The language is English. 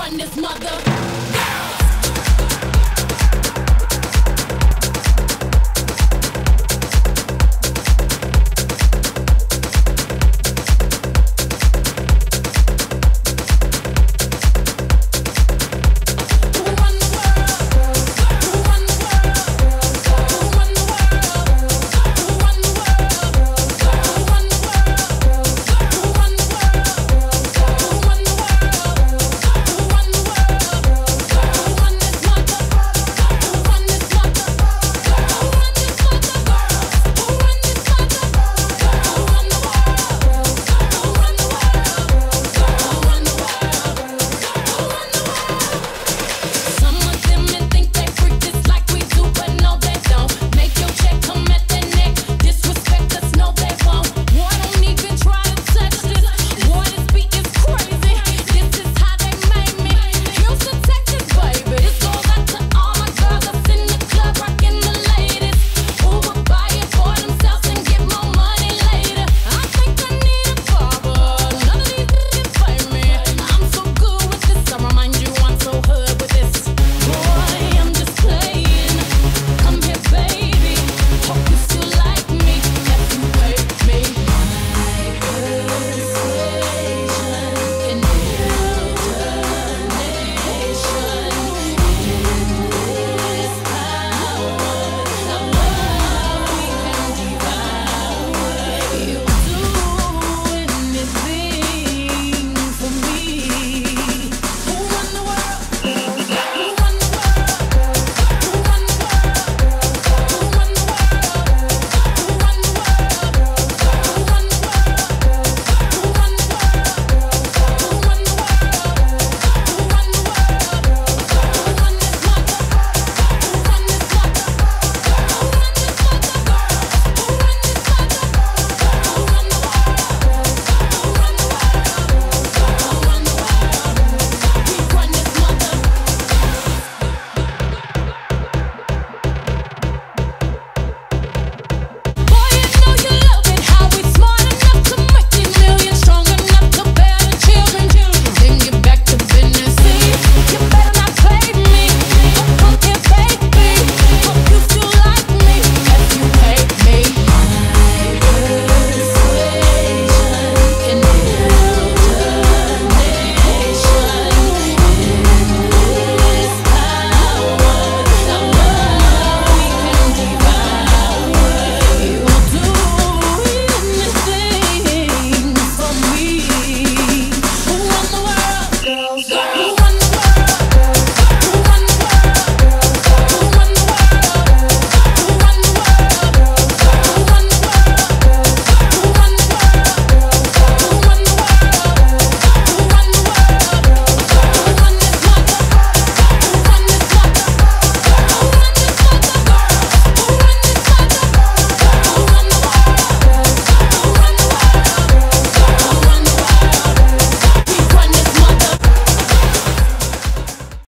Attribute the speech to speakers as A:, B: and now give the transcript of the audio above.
A: run this mother.